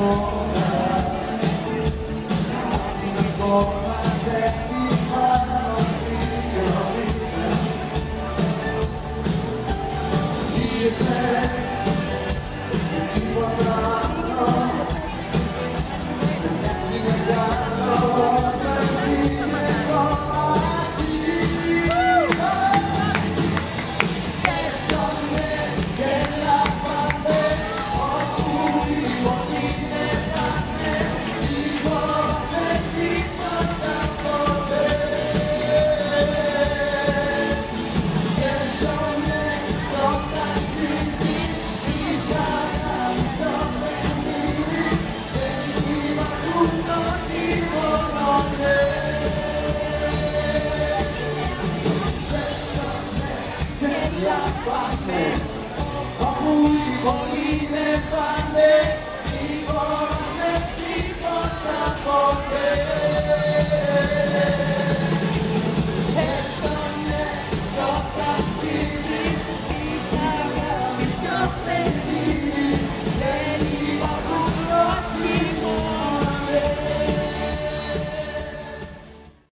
Oh. Yeah. πάμε, όπου οι γονείς δεν πάνε,